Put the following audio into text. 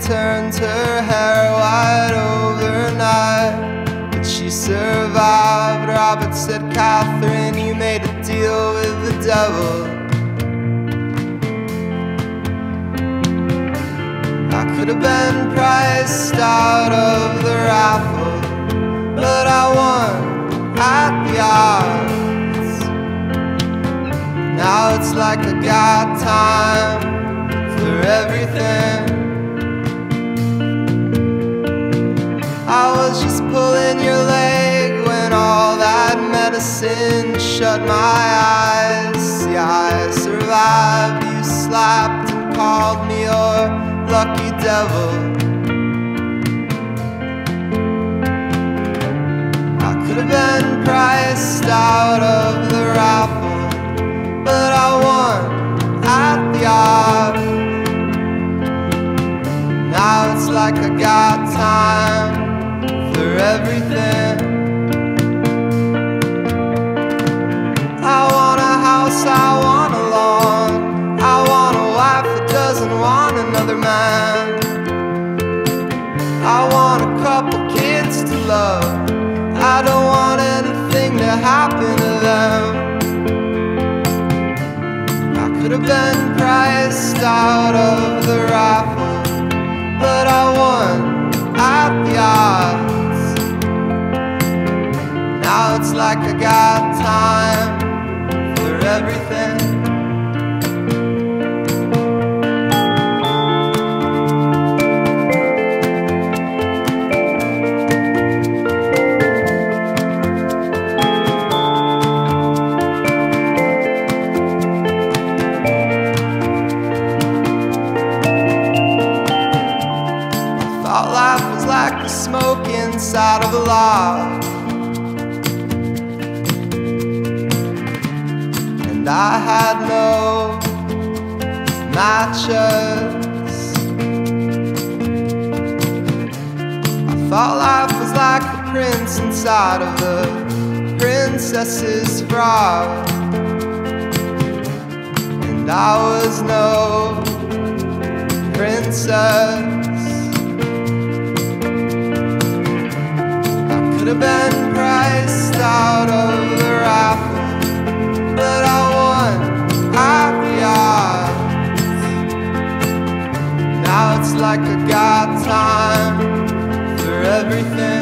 turned her hair white overnight. But she survived. Robert said, Katherine, you made a deal with the devil. I could have been priced out of the raffle, but I won at the odds. Now it's like I got time for everything. I was just pulling your leg when all that medicine shut my eyes. See, I survived. You slapped and called me your lucky devil. I could have been priced out of the raffle, but I won at the odds. Now it's like I got happen to them. I could have been priced out of the raffle, but I won at the odds. Now it's like I got time for everything. Thought life was like the smoke inside of a log. And I had no matches. I thought life was like the prince inside of the princess's frog. And I was no princess. Like I got time for everything.